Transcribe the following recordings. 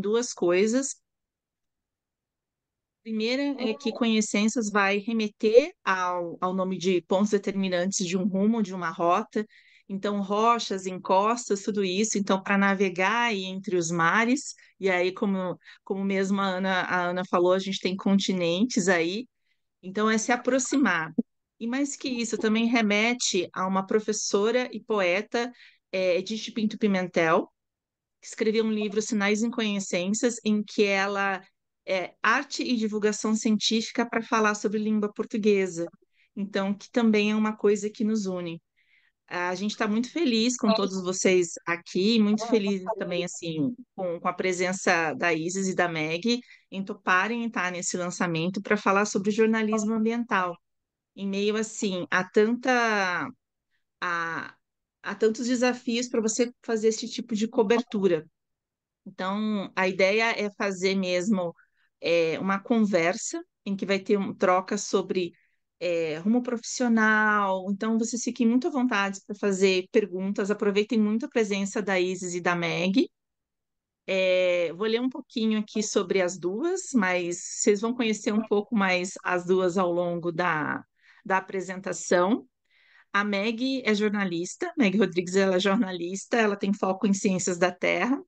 duas coisas. A primeira é que Conhecências vai remeter ao, ao nome de pontos determinantes de um rumo, de uma rota. Então, rochas, encostas, tudo isso. Então, para navegar aí entre os mares, e aí, como, como mesmo a Ana, a Ana falou, a gente tem continentes aí. Então, é se aproximar. E mais que isso, também remete a uma professora e poeta, é, Edith Pinto Pimentel, que escreveu um livro, Sinais em Conhecências, em que ela é arte e divulgação científica para falar sobre língua portuguesa. Então, que também é uma coisa que nos une. A gente está muito feliz com todos vocês aqui, muito feliz também assim com, com a presença da Isis e da Meg em toparem estar nesse lançamento para falar sobre jornalismo ambiental, em meio assim a tanta a, a tantos desafios para você fazer esse tipo de cobertura. Então, a ideia é fazer mesmo é, uma conversa em que vai ter um, troca sobre é, rumo profissional. Então, vocês fiquem muito à vontade para fazer perguntas. Aproveitem muito a presença da Isis e da Meg. É, vou ler um pouquinho aqui sobre as duas, mas vocês vão conhecer um pouco mais as duas ao longo da, da apresentação. A Meg é jornalista, Meg Rodrigues ela é jornalista, ela tem foco em ciências da terra,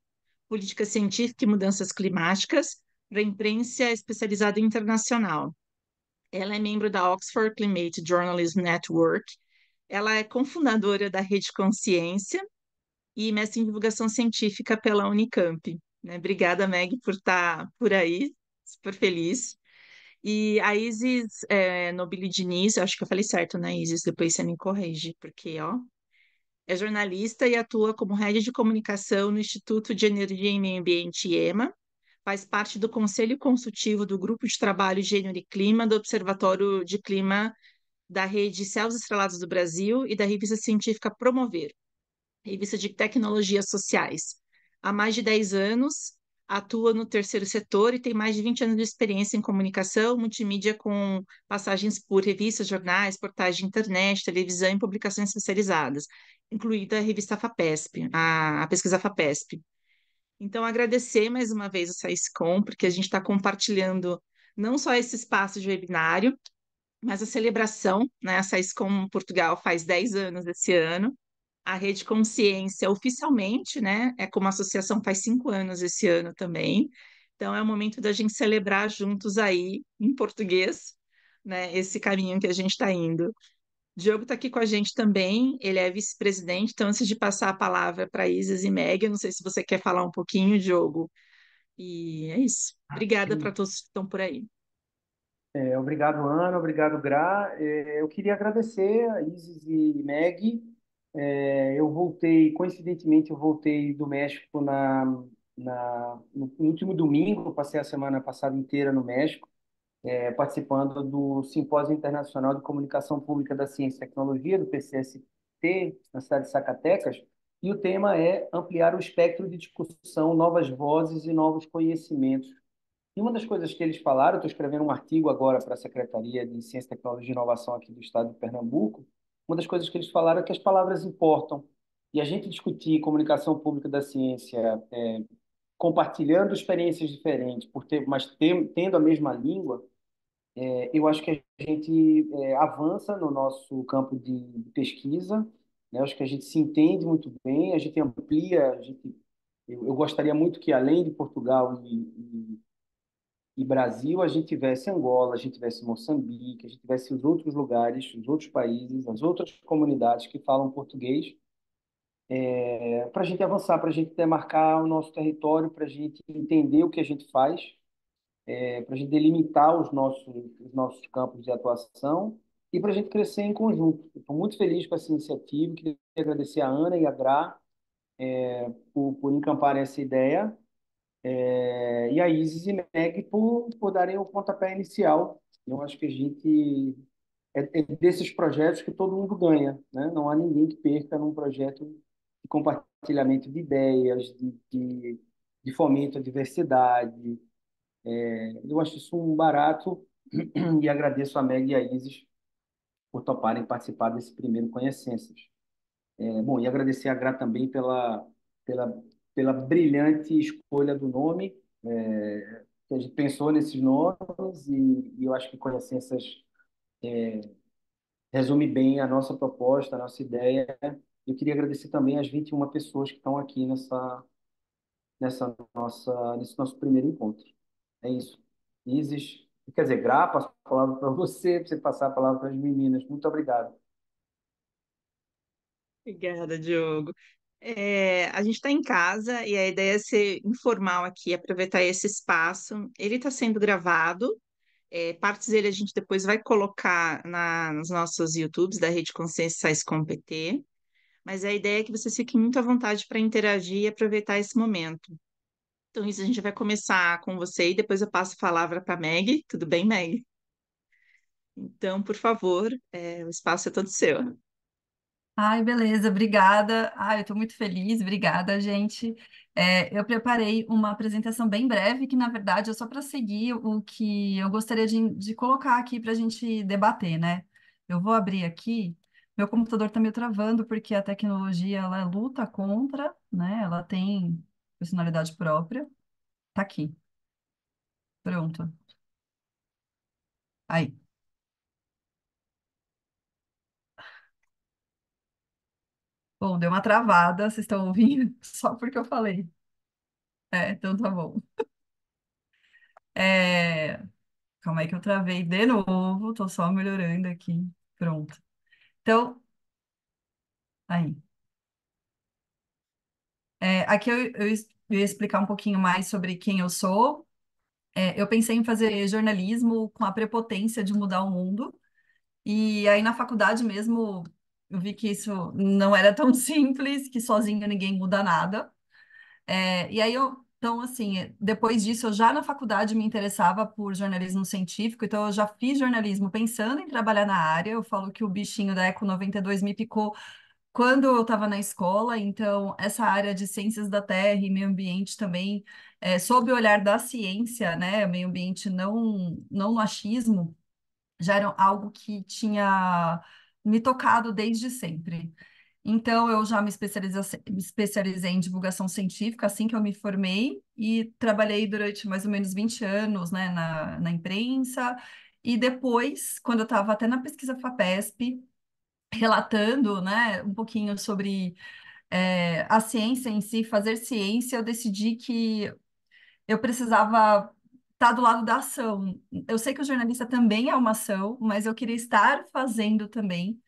política científica e mudanças climáticas, para imprensa especializada internacional. Ela é membro da Oxford Climate Journalism Network. Ela é cofundadora da Rede Consciência e mestre em divulgação científica pela Unicamp. Né? Obrigada, Meg, por estar por aí. Super feliz. E a Isis é, Nobili Diniz, acho que eu falei certo, né, Isis? Depois você me corrige, porque, ó, é jornalista e atua como rede de comunicação no Instituto de Energia e Meio Ambiente IEMA, faz parte do Conselho Consultivo do Grupo de Trabalho Gênero e Clima do Observatório de Clima da Rede Céus Estrelados do Brasil e da revista científica Promover, revista de tecnologias sociais. Há mais de 10 anos, atua no terceiro setor e tem mais de 20 anos de experiência em comunicação, multimídia com passagens por revistas, jornais, portais de internet, televisão e publicações especializadas, incluída a revista FAPESP, a, a pesquisa FAPESP. Então, agradecer mais uma vez o SAISCOM, porque a gente está compartilhando não só esse espaço de webinário, mas a celebração, né? A SAISCOM Portugal faz 10 anos esse ano. A Rede Consciência, oficialmente, né? É como associação faz cinco anos esse ano também. Então, é o momento da gente celebrar juntos aí, em português, né? Esse caminho que a gente está indo. Diogo está aqui com a gente também, ele é vice-presidente, então antes de passar a palavra para Isis e Meg, não sei se você quer falar um pouquinho, Diogo. E é isso. Obrigada para todos que estão por aí. É, obrigado, Ana, obrigado, Gra. É, eu queria agradecer a Isis e Meg. É, eu voltei, coincidentemente, eu voltei do México na, na, no último domingo, passei a semana passada inteira no México é, participando do Simpósio Internacional de Comunicação Pública da Ciência e Tecnologia, do PCST, na cidade de Zacatecas, e o tema é ampliar o espectro de discussão, novas vozes e novos conhecimentos. E uma das coisas que eles falaram, estou escrevendo um artigo agora para a Secretaria de Ciência, Tecnologia e Inovação aqui do Estado de Pernambuco, uma das coisas que eles falaram é que as palavras importam. E a gente discutir comunicação pública da ciência, é, compartilhando experiências diferentes, por ter, mas ter, tendo a mesma língua, é, eu acho que a gente é, avança no nosso campo de pesquisa, né? Acho que a gente se entende muito bem, a gente amplia, a gente, eu, eu gostaria muito que além de Portugal e, e, e, Brasil, a gente tivesse Angola, a gente tivesse Moçambique, a gente tivesse os outros lugares, os outros países, as outras comunidades que falam português, é, para a gente avançar, para a gente demarcar o nosso território, para a gente entender o que a gente faz é, para a gente delimitar os nossos, os nossos campos de atuação e para a gente crescer em conjunto. Estou muito feliz com essa iniciativa, queria agradecer a Ana e a Gra é, por, por encampar essa ideia, é, e a Isis e Meg por, por darem o pontapé inicial. Eu acho que a gente é, é desses projetos que todo mundo ganha, né? não há ninguém que perca num projeto de compartilhamento de ideias, de, de, de fomento à diversidade, é, eu acho isso um barato e agradeço a Meg e a Isis por toparem participar desse primeiro Conhecências. É, bom, e agradecer a Gra também pela, pela pela brilhante escolha do nome. É, a gente pensou nesses nomes e, e eu acho que Conhecências é, resume bem a nossa proposta, a nossa ideia. Eu queria agradecer também as 21 pessoas que estão aqui nessa, nessa nossa, nesse nosso primeiro encontro. É isso. Isis, quer dizer, Gra, passo a palavra para você, para você passar a palavra para as meninas. Muito obrigado. Obrigada, Diogo. É, a gente está em casa e a ideia é ser informal aqui, aproveitar esse espaço. Ele está sendo gravado, é, partes dele a gente depois vai colocar na, nos nossos YouTubes da Rede Consciência Sais com PT, mas a ideia é que vocês fiquem muito à vontade para interagir e aproveitar esse momento. Então, isso a gente vai começar com você e depois eu passo a palavra para a Meg. Tudo bem, Meg? Então, por favor, é, o espaço é todo seu. Ai, beleza, obrigada. Ai, eu estou muito feliz, obrigada, gente. É, eu preparei uma apresentação bem breve, que na verdade é só para seguir o que eu gostaria de, de colocar aqui para a gente debater, né? Eu vou abrir aqui. Meu computador está meio travando porque a tecnologia ela luta contra, né? Ela tem personalidade própria. Tá aqui. Pronto. Aí. Bom, deu uma travada, vocês estão ouvindo? Só porque eu falei. É, então tá bom. É, calma aí que eu travei de novo, tô só melhorando aqui. Pronto. Então, aí. É, aqui eu, eu, eu ia explicar um pouquinho mais sobre quem eu sou. É, eu pensei em fazer jornalismo com a prepotência de mudar o mundo. E aí na faculdade mesmo eu vi que isso não era tão simples, que sozinho ninguém muda nada. É, e aí eu, então assim, depois disso eu já na faculdade me interessava por jornalismo científico, então eu já fiz jornalismo pensando em trabalhar na área. Eu falo que o bichinho da Eco 92 me picou quando eu estava na escola, então essa área de ciências da terra e meio ambiente também, é, sob o olhar da ciência, né, meio ambiente não, não no achismo, já era algo que tinha me tocado desde sempre. Então, eu já me especializei, me especializei em divulgação científica assim que eu me formei e trabalhei durante mais ou menos 20 anos né, na, na imprensa. E depois, quando eu estava até na pesquisa FAPESP, relatando né, um pouquinho sobre é, a ciência em si, fazer ciência, eu decidi que eu precisava estar do lado da ação. Eu sei que o jornalista também é uma ação, mas eu queria estar fazendo também.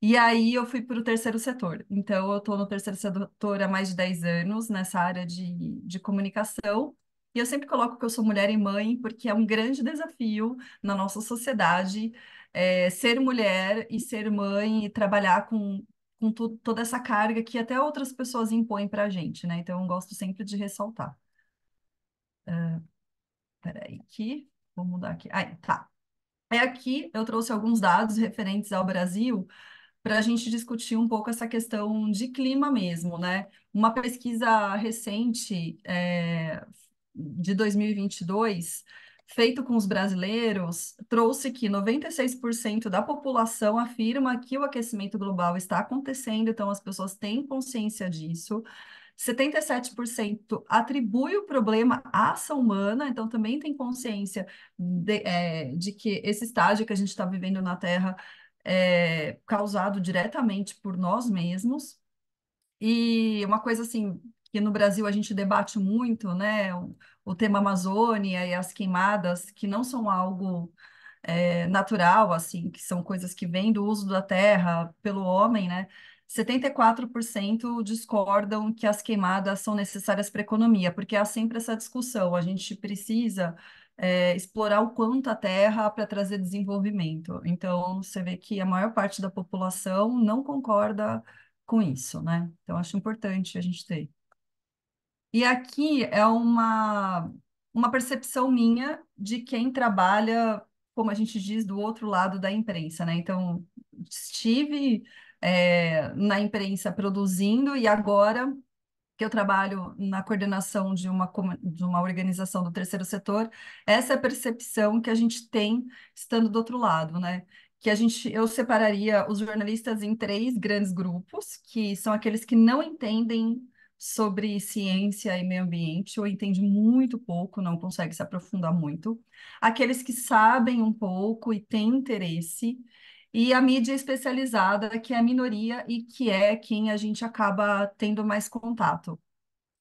E aí eu fui para o terceiro setor. Então, eu estou no terceiro setor há mais de 10 anos, nessa área de, de comunicação. E eu sempre coloco que eu sou mulher e mãe, porque é um grande desafio na nossa sociedade é, ser mulher e ser mãe e trabalhar com, com toda essa carga que até outras pessoas impõem para a gente, né? Então, eu gosto sempre de ressaltar. Uh, peraí, aqui, vou mudar aqui. Aí, tá. É aqui eu trouxe alguns dados referentes ao Brasil para a gente discutir um pouco essa questão de clima mesmo, né? Uma pesquisa recente é, de 2022 feito com os brasileiros trouxe que 96% da população afirma que o aquecimento global está acontecendo, então as pessoas têm consciência disso. 77% atribui o problema à ação humana, então também tem consciência de, é, de que esse estágio que a gente está vivendo na Terra é causado diretamente por nós mesmos. E uma coisa assim que no Brasil a gente debate muito, né? O, o tema Amazônia e as queimadas, que não são algo é, natural, assim, que são coisas que vêm do uso da terra pelo homem, né? 74% discordam que as queimadas são necessárias para a economia, porque há sempre essa discussão. A gente precisa é, explorar o quanto a terra para trazer desenvolvimento. Então, você vê que a maior parte da população não concorda com isso, né? Então, acho importante a gente ter. E aqui é uma, uma percepção minha de quem trabalha, como a gente diz, do outro lado da imprensa, né? Então, estive é, na imprensa produzindo e agora que eu trabalho na coordenação de uma, de uma organização do terceiro setor, essa é a percepção que a gente tem estando do outro lado, né? Que a gente, eu separaria os jornalistas em três grandes grupos, que são aqueles que não entendem sobre ciência e meio ambiente, ou entende muito pouco, não consegue se aprofundar muito. Aqueles que sabem um pouco e têm interesse, e a mídia especializada, que é a minoria e que é quem a gente acaba tendo mais contato.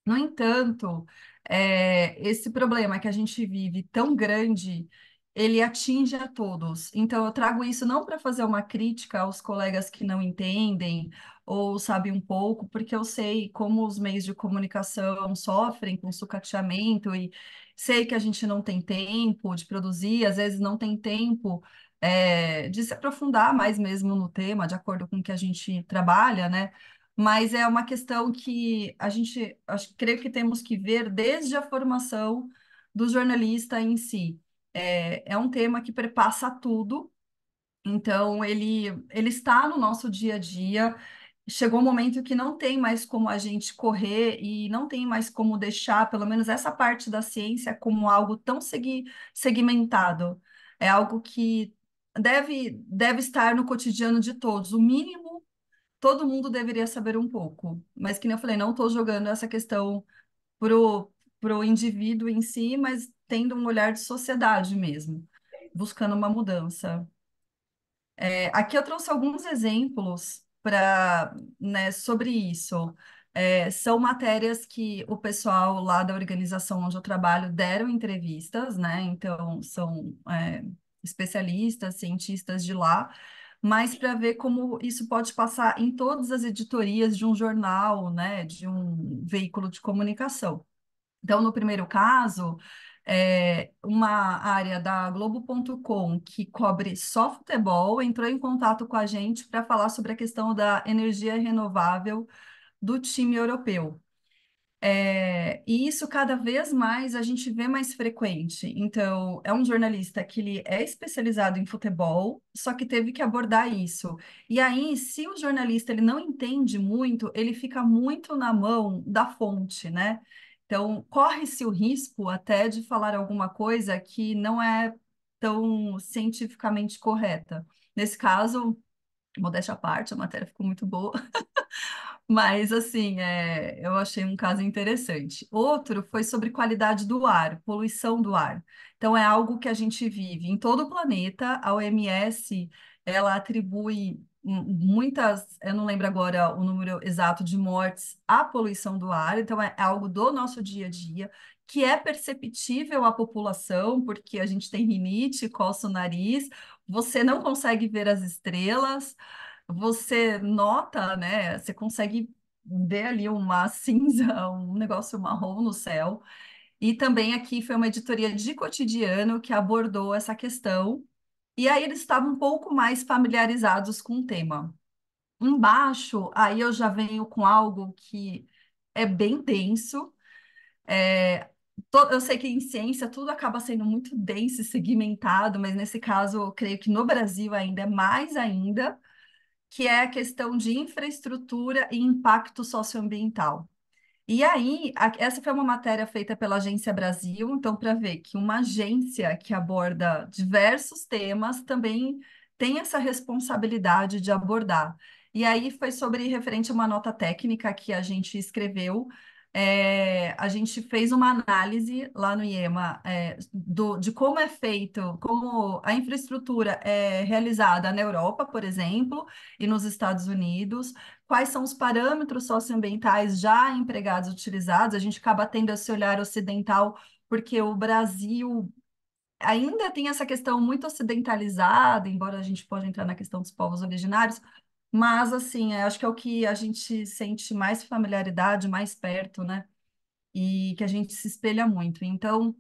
No entanto, é, esse problema que a gente vive tão grande, ele atinge a todos. Então, eu trago isso não para fazer uma crítica aos colegas que não entendem ou sabem um pouco, porque eu sei como os meios de comunicação sofrem com sucateamento e sei que a gente não tem tempo de produzir, às vezes não tem tempo é, de se aprofundar mais mesmo no tema, de acordo com o que a gente trabalha, né? Mas é uma questão que a gente, acho, creio que temos que ver desde a formação do jornalista em si. É, é um tema que perpassa tudo, então ele, ele está no nosso dia a dia. Chegou um momento que não tem mais como a gente correr e não tem mais como deixar, pelo menos essa parte da ciência, como algo tão segui segmentado. É algo que deve, deve estar no cotidiano de todos. O mínimo, todo mundo deveria saber um pouco. Mas, que nem eu falei, não estou jogando essa questão pro, pro indivíduo em si, mas tendo um olhar de sociedade mesmo, buscando uma mudança. É, aqui eu trouxe alguns exemplos para, né, sobre isso. É, são matérias que o pessoal lá da organização onde eu trabalho deram entrevistas, né? Então, são é, especialistas, cientistas de lá, mas para ver como isso pode passar em todas as editorias de um jornal, né, de um veículo de comunicação. Então, no primeiro caso, é, uma área da Globo.com que cobre só futebol entrou em contato com a gente para falar sobre a questão da energia renovável do time europeu. É, e isso cada vez mais a gente vê mais frequente. Então, é um jornalista que ele é especializado em futebol, só que teve que abordar isso. E aí, se o jornalista ele não entende muito, ele fica muito na mão da fonte, né? Então, corre-se o risco até de falar alguma coisa que não é tão cientificamente correta. Nesse caso, modéstia à parte, a matéria ficou muito boa. Mas, assim, é, eu achei um caso interessante. Outro foi sobre qualidade do ar, poluição do ar. Então, é algo que a gente vive em todo o planeta. A OMS, ela atribui muitas, eu não lembro agora o número exato de mortes à poluição do ar. Então, é algo do nosso dia a dia, que é perceptível à população, porque a gente tem rinite, coça o nariz, você não consegue ver as estrelas você nota, né? Você consegue ver ali uma cinza, um negócio marrom no céu. E também aqui foi uma editoria de cotidiano que abordou essa questão. E aí eles estavam um pouco mais familiarizados com o tema. Embaixo, aí eu já venho com algo que é bem denso. É, eu sei que em ciência tudo acaba sendo muito denso e segmentado, mas nesse caso eu creio que no Brasil ainda é mais ainda que é a questão de infraestrutura e impacto socioambiental. E aí, essa foi uma matéria feita pela Agência Brasil, então, para ver que uma agência que aborda diversos temas também tem essa responsabilidade de abordar. E aí foi sobre referente a uma nota técnica que a gente escreveu é, a gente fez uma análise lá no IEMA é, do, de como é feito, como a infraestrutura é realizada na Europa, por exemplo, e nos Estados Unidos, quais são os parâmetros socioambientais já empregados, utilizados. A gente acaba tendo esse olhar ocidental, porque o Brasil ainda tem essa questão muito ocidentalizada, embora a gente pode entrar na questão dos povos originários, mas, assim, é, acho que é o que a gente sente mais familiaridade, mais perto, né? E que a gente se espelha muito. Então,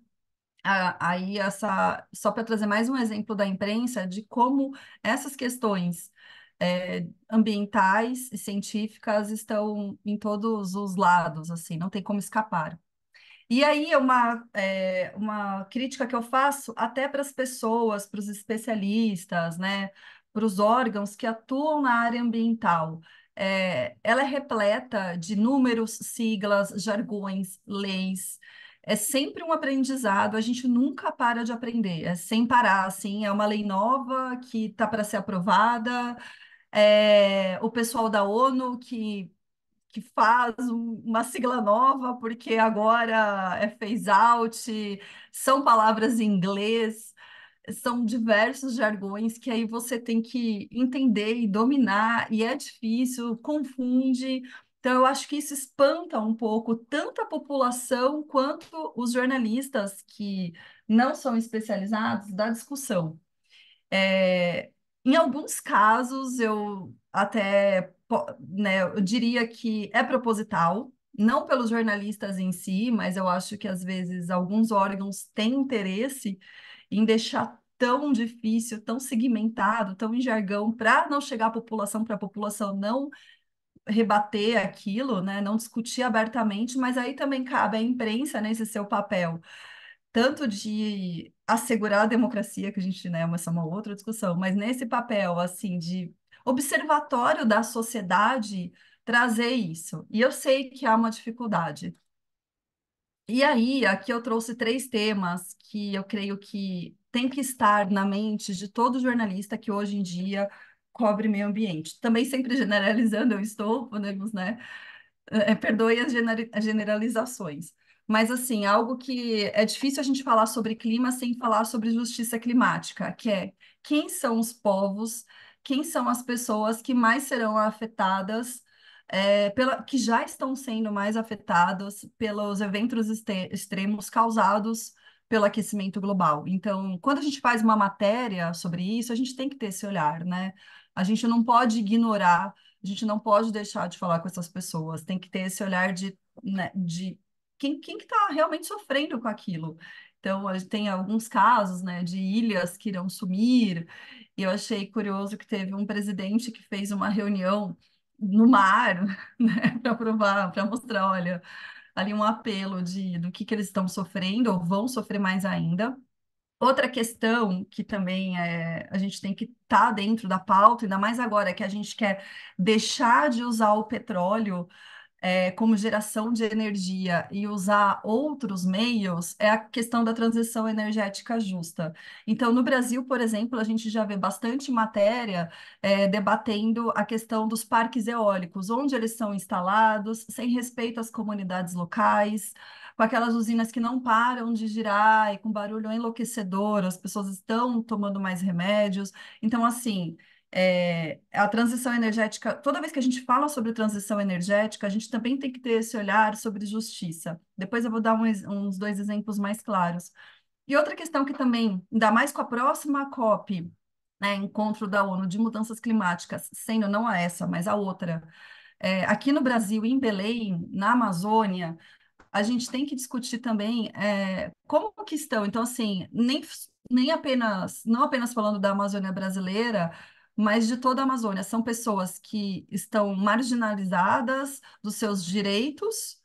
a, aí, essa, só para trazer mais um exemplo da imprensa, de como essas questões é, ambientais e científicas estão em todos os lados, assim, não tem como escapar. E aí, uma, é, uma crítica que eu faço até para as pessoas, para os especialistas, né? Para os órgãos que atuam na área ambiental. É, ela é repleta de números, siglas, jargões, leis. É sempre um aprendizado, a gente nunca para de aprender, é sem parar, assim, é uma lei nova que está para ser aprovada, é, o pessoal da ONU que que faz uma sigla nova porque agora é phase out, são palavras em inglês, são diversos jargões que aí você tem que entender e dominar, e é difícil, confunde. Então, eu acho que isso espanta um pouco tanto a população quanto os jornalistas que não são especializados da discussão. É, em alguns casos, eu até né, eu diria que é proposital, não pelos jornalistas em si, mas eu acho que às vezes alguns órgãos têm interesse em deixar tão difícil, tão segmentado, tão em jargão, para não chegar à população, para a população não rebater aquilo, né, não discutir abertamente, mas aí também cabe à imprensa nesse seu papel tanto de assegurar a democracia, que a gente, né, essa é uma outra discussão, mas nesse papel, assim, de observatório da sociedade, trazer isso. E eu sei que há uma dificuldade. E aí, aqui eu trouxe três temas que eu creio que tem que estar na mente de todo jornalista que hoje em dia cobre meio ambiente. Também sempre generalizando, eu estou, podemos, né? É, perdoe as generalizações. Mas, assim, algo que é difícil a gente falar sobre clima sem falar sobre justiça climática, que é quem são os povos, quem são as pessoas que mais serão afetadas, é, pela, que já estão sendo mais afetadas pelos eventos extremos causados pelo aquecimento global. Então, quando a gente faz uma matéria sobre isso, a gente tem que ter esse olhar, né? A gente não pode ignorar, a gente não pode deixar de falar com essas pessoas, tem que ter esse olhar de, né, de quem quem que está realmente sofrendo com aquilo. Então, tem alguns casos, né, de ilhas que irão sumir. E eu achei curioso que teve um presidente que fez uma reunião no mar, né, para provar, para mostrar, olha, ali um apelo de do que, que eles estão sofrendo ou vão sofrer mais ainda. Outra questão que também é, a gente tem que estar tá dentro da pauta, ainda mais agora que a gente quer deixar de usar o petróleo é, como geração de energia e usar outros meios é a questão da transição energética justa. Então, no Brasil, por exemplo, a gente já vê bastante matéria é, debatendo a questão dos parques eólicos, onde eles são instalados, sem respeito às comunidades locais com aquelas usinas que não param de girar e com barulho enlouquecedor, as pessoas estão tomando mais remédios. Então, assim, é, a transição energética, toda vez que a gente fala sobre transição energética, a gente também tem que ter esse olhar sobre justiça. Depois eu vou dar uns, uns dois exemplos mais claros. E outra questão que também, ainda mais com a próxima COP, né, encontro da ONU de mudanças climáticas, sendo não a essa, mas a outra, é, aqui no Brasil, em Belém, na Amazônia, a gente tem que discutir também é, como que estão. Então, assim, nem, nem apenas, não apenas falando da Amazônia brasileira, mas de toda a Amazônia. São pessoas que estão marginalizadas dos seus direitos,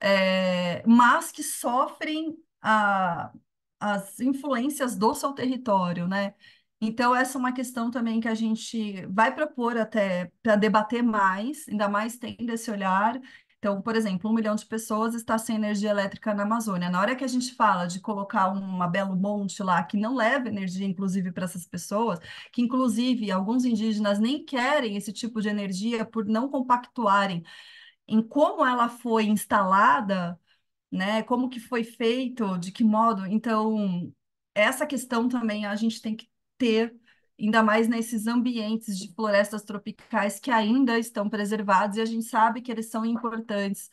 é, mas que sofrem a, as influências do seu território, né? Então, essa é uma questão também que a gente vai propor até para debater mais, ainda mais tendo esse olhar então, por exemplo, um milhão de pessoas está sem energia elétrica na Amazônia. Na hora que a gente fala de colocar uma Belo Monte lá, que não leva energia, inclusive, para essas pessoas, que, inclusive, alguns indígenas nem querem esse tipo de energia por não compactuarem em como ela foi instalada, né? Como que foi feito, de que modo. Então, essa questão também a gente tem que ter ainda mais nesses ambientes de florestas tropicais que ainda estão preservados e a gente sabe que eles são importantes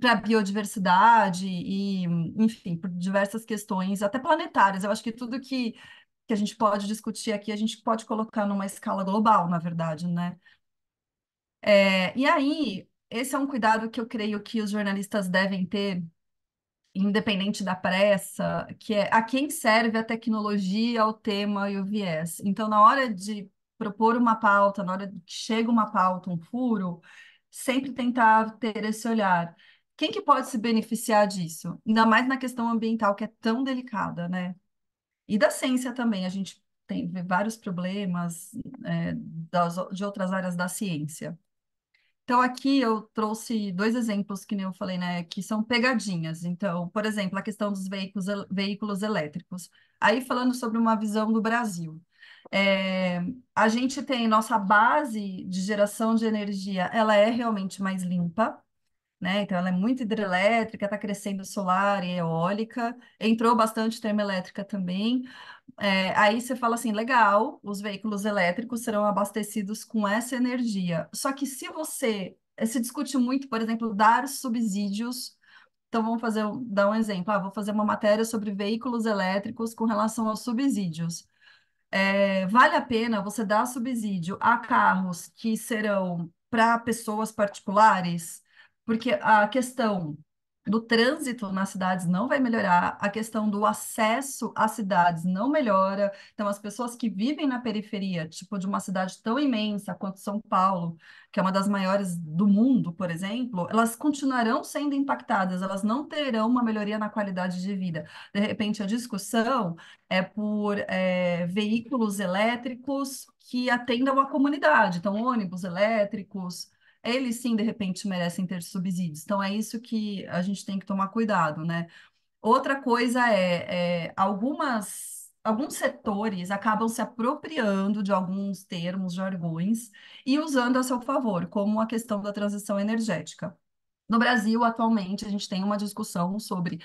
para a biodiversidade e, enfim, por diversas questões, até planetárias. Eu acho que tudo que, que a gente pode discutir aqui, a gente pode colocar numa escala global, na verdade, né? É, e aí, esse é um cuidado que eu creio que os jornalistas devem ter independente da pressa, que é a quem serve a tecnologia, o tema e o viés. Então, na hora de propor uma pauta, na hora que chega uma pauta, um furo, sempre tentar ter esse olhar. Quem que pode se beneficiar disso? Ainda mais na questão ambiental, que é tão delicada, né? E da ciência também, a gente tem vários problemas é, das, de outras áreas da ciência. Então, aqui eu trouxe dois exemplos que nem eu falei, né, que são pegadinhas. Então, por exemplo, a questão dos veículos, veículos elétricos. Aí, falando sobre uma visão do Brasil. É, a gente tem nossa base de geração de energia, ela é realmente mais limpa, né? Então, ela é muito hidrelétrica, está crescendo solar e eólica, entrou bastante termoelétrica também. É, aí você fala assim, legal, os veículos elétricos serão abastecidos com essa energia. Só que se você se discute muito, por exemplo, dar subsídios. Então, vamos fazer, dar um exemplo. Ah, vou fazer uma matéria sobre veículos elétricos com relação aos subsídios. É, vale a pena você dar subsídio a carros que serão para pessoas particulares? Porque a questão do trânsito nas cidades não vai melhorar, a questão do acesso às cidades não melhora. Então, as pessoas que vivem na periferia, tipo de uma cidade tão imensa quanto São Paulo, que é uma das maiores do mundo, por exemplo, elas continuarão sendo impactadas, elas não terão uma melhoria na qualidade de vida. De repente, a discussão é por é, veículos elétricos que atendam a comunidade, então, ônibus elétricos eles sim, de repente, merecem ter subsídios. Então, é isso que a gente tem que tomar cuidado, né? Outra coisa é, é algumas, alguns setores acabam se apropriando de alguns termos, jargões, e usando a seu favor, como a questão da transição energética. No Brasil, atualmente, a gente tem uma discussão sobre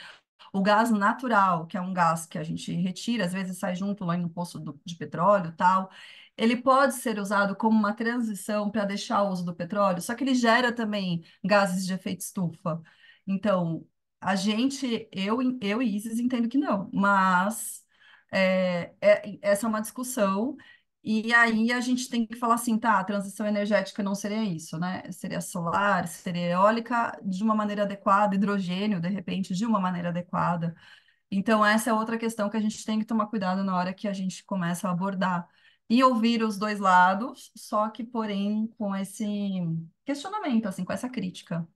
o gás natural, que é um gás que a gente retira, às vezes sai junto lá no poço do, de petróleo tal, ele pode ser usado como uma transição para deixar o uso do petróleo, só que ele gera também gases de efeito estufa. Então, a gente, eu, eu e Isis entendo que não, mas é, é, essa é uma discussão, e aí a gente tem que falar assim, tá, a transição energética não seria isso, né? Seria solar, seria eólica de uma maneira adequada, hidrogênio, de repente, de uma maneira adequada. Então, essa é outra questão que a gente tem que tomar cuidado na hora que a gente começa a abordar e ouvir os dois lados, só que, porém, com esse questionamento, assim, com essa crítica.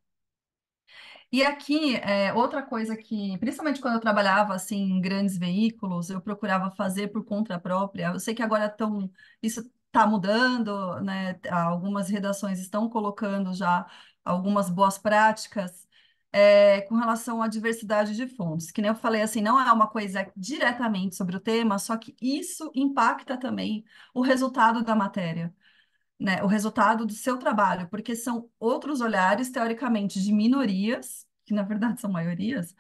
E aqui, é, outra coisa que, principalmente quando eu trabalhava assim, em grandes veículos, eu procurava fazer por conta própria. Eu sei que agora estão, isso está mudando, né? Algumas redações estão colocando já algumas boas práticas, é, com relação à diversidade de fontes. Que nem eu falei, assim, não é uma coisa diretamente sobre o tema, só que isso impacta também o resultado da matéria, né? O resultado do seu trabalho, porque são outros olhares, teoricamente, de minorias, que na verdade são maiorias,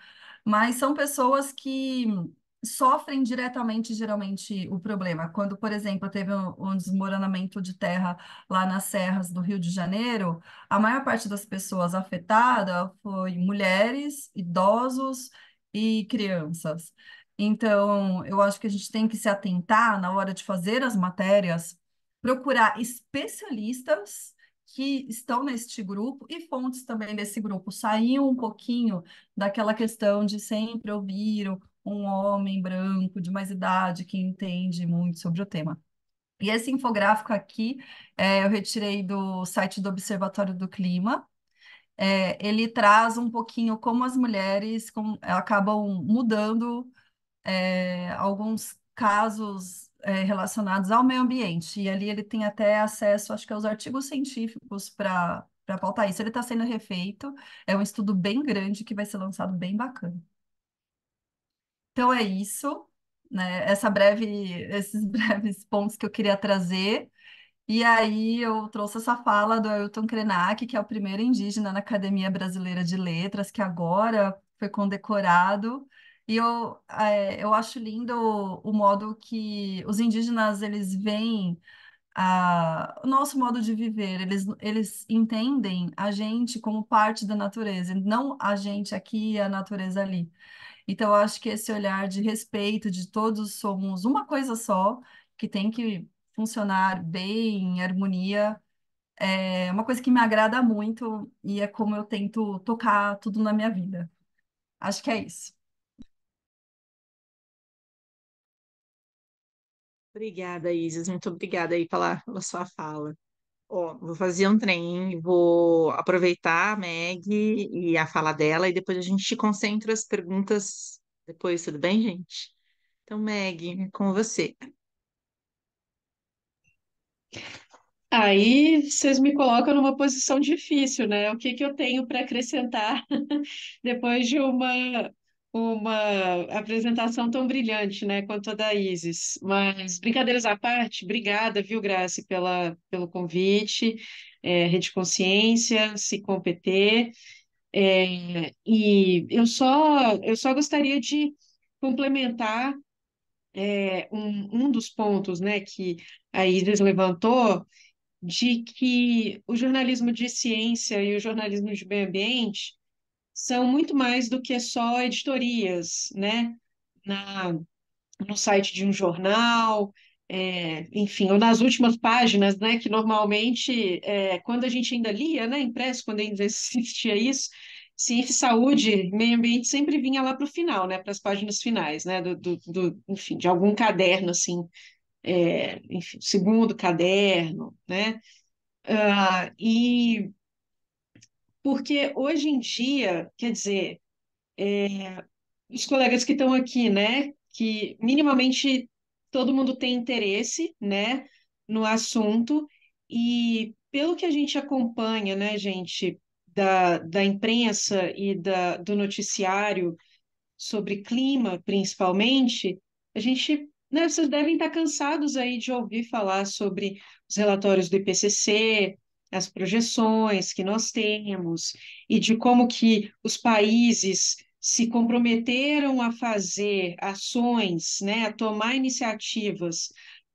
mas são pessoas que sofrem diretamente, geralmente, o problema. Quando, por exemplo, teve um, um, desmoronamento de terra lá nas serras do Rio de Janeiro, a maior parte das pessoas afetadas foi mulheres, idosos e crianças. Então, eu acho que a gente tem que se atentar na hora de fazer as matérias, procurar especialistas que estão neste grupo e fontes também desse grupo. Sair um pouquinho daquela questão de sempre ouvir um homem branco de mais idade que entende muito sobre o tema. E esse infográfico aqui é, eu retirei do site do Observatório do Clima. É, ele traz um pouquinho como as mulheres com, acabam mudando é, alguns casos é, relacionados ao meio ambiente. E ali ele tem até acesso, acho que aos artigos científicos para para pautar isso. Ele está sendo refeito, é um estudo bem grande que vai ser lançado bem bacana. Então é isso, né? Essa breve, esses breves pontos que eu queria trazer. E aí eu trouxe essa fala do Ailton Krenak, que é o primeiro indígena na Academia Brasileira de Letras, que agora foi condecorado. E eu, é, eu acho lindo o, modo que os indígenas eles veem a, o nosso modo de viver. Eles, eles entendem a gente como parte da natureza, não a gente aqui e a natureza ali. Então, eu acho que esse olhar de respeito, de todos somos uma coisa só, que tem que funcionar bem, em harmonia, é uma coisa que me agrada muito e é como eu tento tocar tudo na minha vida. Acho que é isso. Obrigada, Isis. Muito obrigada aí pela, pela sua fala. Ó, vou fazer um trem, vou aproveitar a Meg e a fala dela e depois a gente concentra as perguntas depois, tudo bem, gente? Então, Meg, com você. Aí vocês me colocam numa posição difícil, né? O que que eu tenho para acrescentar depois de uma uma apresentação tão brilhante, né, quanto a da Isis. Mas, brincadeiras à parte, obrigada, viu, Grace, pela, pelo convite, é, Rede Consciência, competir. É, e eu só, eu só gostaria de complementar é, um, um dos pontos, né, que a Isis levantou, de que o jornalismo de ciência e o jornalismo de meio ambiente são muito mais do que só editorias, né? Na, no site de um jornal, é, enfim, ou nas últimas páginas, né? Que normalmente, é, quando a gente ainda lia, né? Impresso, quando ainda existia isso, ciência, saúde, meio ambiente sempre vinha lá para o final, né? Para as páginas finais, né? Do, do, do, enfim, de algum caderno, assim, é, enfim, segundo caderno, né? Uh, e porque hoje em dia, quer dizer, é, os colegas que estão aqui, né, que minimamente todo mundo tem interesse, né, no assunto, e pelo que a gente acompanha, né, gente, da, da imprensa e da, do noticiário sobre clima, principalmente, a gente, né, vocês devem estar cansados aí de ouvir falar sobre os relatórios do IPCC, as projeções que nós temos e de como que os países se comprometeram a fazer ações, né, a tomar iniciativas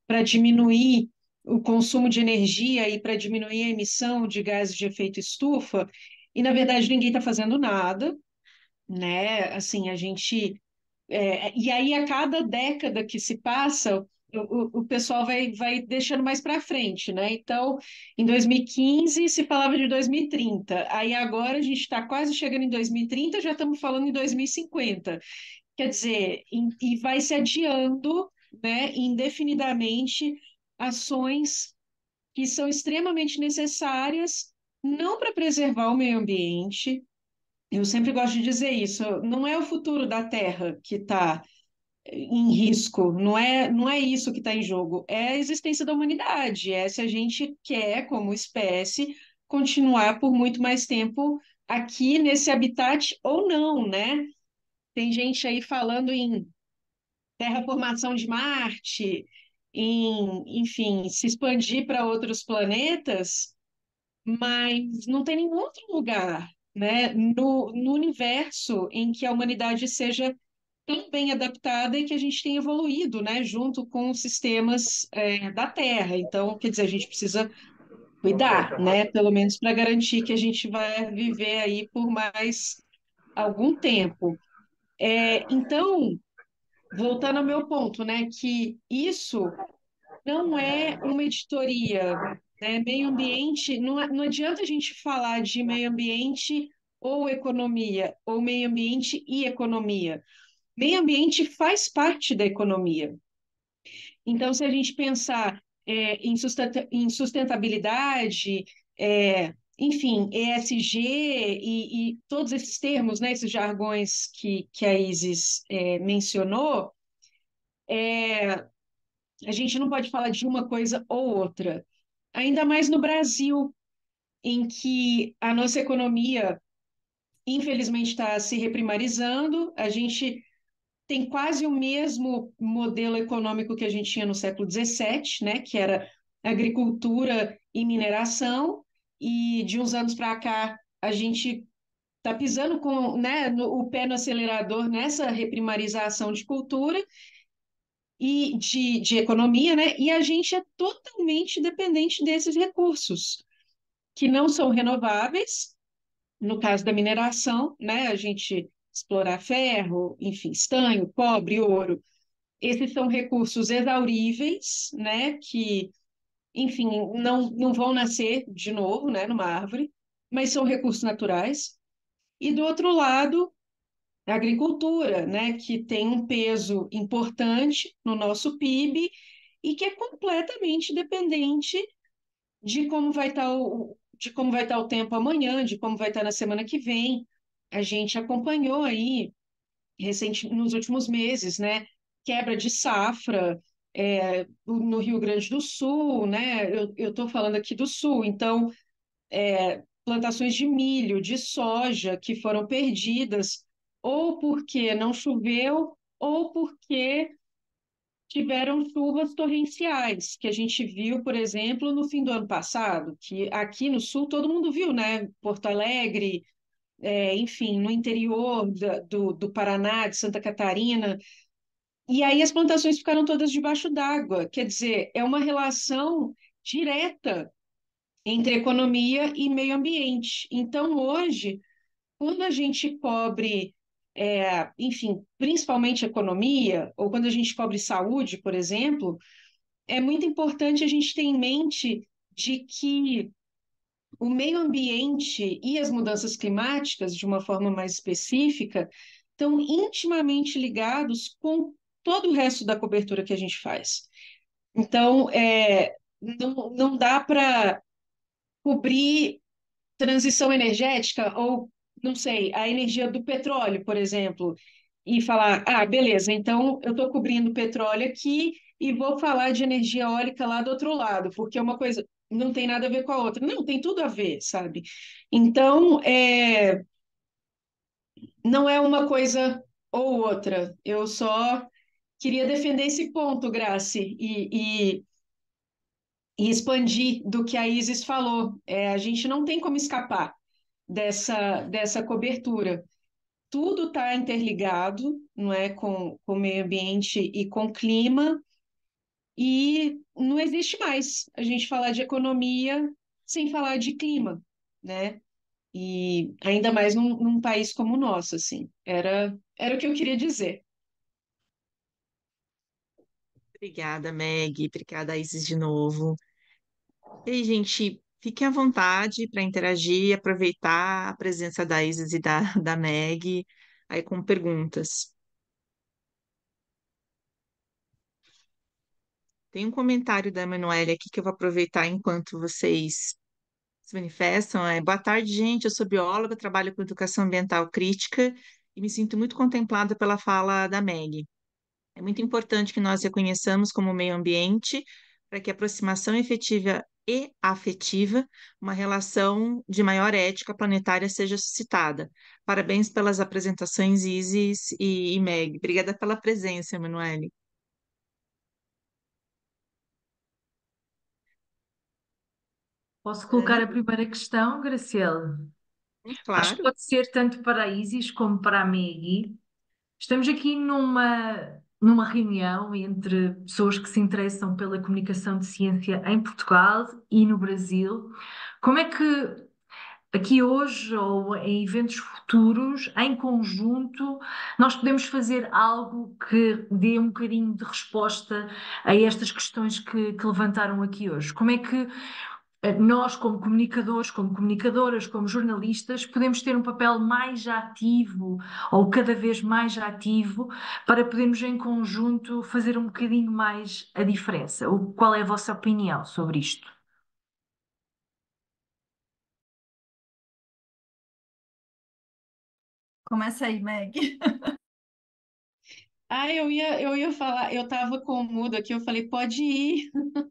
para diminuir o consumo de energia e para diminuir a emissão de gases de efeito estufa, e na verdade ninguém está fazendo nada, né? Assim, a gente. É, e aí, a cada década que se passa, o, o pessoal vai, vai deixando mais para frente, né? Então, em 2015 se falava de 2030, aí agora a gente está quase chegando em 2030, já estamos falando em 2050. Quer dizer, e, e vai se adiando, né, indefinidamente ações que são extremamente necessárias, não para preservar o meio ambiente. Eu sempre gosto de dizer isso, não é o futuro da Terra que está em risco, não é, não é isso que está em jogo, é a existência da humanidade, é se a gente quer, como espécie, continuar por muito mais tempo aqui nesse habitat ou não, né? Tem gente aí falando em terraformação de Marte, em, enfim, se expandir para outros planetas, mas não tem nenhum outro lugar, né, no, no universo em que a humanidade seja tão bem adaptada e que a gente tem evoluído, né, junto com os sistemas é, da Terra. Então, quer dizer, a gente precisa cuidar, né, pelo menos para garantir que a gente vai viver aí por mais algum tempo. É, então, voltando ao meu ponto, né, que isso não é uma editoria, né, meio ambiente, não, não adianta a gente falar de meio ambiente ou economia, ou meio ambiente e economia, Meio ambiente faz parte da economia. Então, se a gente pensar é, em, sustentabilidade, é, enfim, ESG e, e, todos esses termos, né, esses jargões que, que a Isis é, mencionou, é, a gente não pode falar de uma coisa ou outra. Ainda mais no Brasil, em que a nossa economia, infelizmente, está se reprimarizando, a gente tem quase o mesmo modelo econômico que a gente tinha no século XVII, né, que era agricultura e mineração, e de uns anos para cá a gente está pisando com né, no, o pé no acelerador nessa reprimarização de cultura e de, de economia, né, e a gente é totalmente dependente desses recursos, que não são renováveis, no caso da mineração, né, a gente explorar ferro, enfim, estanho, cobre, ouro. Esses são recursos exauríveis, né, que, enfim, não, não vão nascer de novo, né, numa árvore, mas são recursos naturais. E do outro lado, a agricultura, né, que tem um peso importante no nosso PIB e que é completamente dependente de como vai estar tá o, de como vai estar tá o tempo amanhã, de como vai estar tá na semana que vem a gente acompanhou aí recente, nos últimos meses, né? Quebra de safra é, no Rio Grande do Sul, né? Eu estou falando aqui do Sul, então é, plantações de milho, de soja que foram perdidas ou porque não choveu, ou porque tiveram chuvas torrenciais, que a gente viu, por exemplo, no fim do ano passado, que aqui no sul todo mundo viu, né? Porto Alegre, é, enfim, no interior da, do, do Paraná, de Santa Catarina. E aí as plantações ficaram todas debaixo d'água. Quer dizer, é uma relação direta entre economia e meio ambiente. Então, hoje, quando a gente cobre é, enfim, principalmente economia, ou quando a gente cobre saúde, por exemplo, é muito importante a gente ter em mente de que o meio ambiente e as mudanças climáticas, de uma forma mais específica, estão intimamente ligados com todo o resto da cobertura que a gente faz. Então, é, não, não dá para cobrir transição energética ou não sei, a energia do petróleo, por exemplo, e falar, ah, beleza, então eu estou cobrindo petróleo aqui e vou falar de energia eólica lá do outro lado, porque é uma coisa não tem nada a ver com a outra. Não, tem tudo a ver, sabe? Então, é... não é uma coisa ou outra. Eu só queria defender esse ponto, Grace, e, e, e expandir do que a Isis falou. É, a gente não tem como escapar dessa, dessa cobertura. Tudo está interligado, não é, com, com o meio ambiente e com o clima, e não existe mais a gente falar de economia sem falar de clima, né? E ainda mais num, num país como o nosso, assim. Era, era o que eu queria dizer. Obrigada, Meg. Obrigada, Isis, de novo. E gente, Fiquem à vontade para interagir, aproveitar a presença da Isis e da, da Meg, aí com perguntas. Tem um comentário da Emanuele aqui que eu vou aproveitar enquanto vocês se manifestam. É, Boa tarde, gente. Eu sou bióloga, trabalho com educação ambiental crítica e me sinto muito contemplada pela fala da Meg. É muito importante que nós reconheçamos como meio ambiente para que a aproximação efetiva e afetiva, uma relação de maior ética planetária seja suscitada. Parabéns pelas apresentações, Isis e, Meg. Obrigada pela presença, Emanuele. Posso colocar a primeira questão, Graciela? Acho que Claro. pode ser tanto para a Isis como para a Maggie. Estamos aqui numa, numa reunião entre pessoas que se interessam pela comunicação de ciência em Portugal e no Brasil. Como é que aqui hoje ou em eventos futuros, em conjunto, nós podemos fazer algo que dê um bocadinho de resposta a estas questões que, que levantaram aqui hoje? Como é que nós, como comunicadores, como comunicadoras, como jornalistas, podemos ter um papel mais ativo ou cada vez mais ativo para podermos em conjunto fazer um bocadinho mais a diferença? O- Qual é a vossa opinião sobre isto? Começa aí, Meg. Ah, eu ia, eu ia falar, eu estava com o mudo aqui, eu falei, pode ir.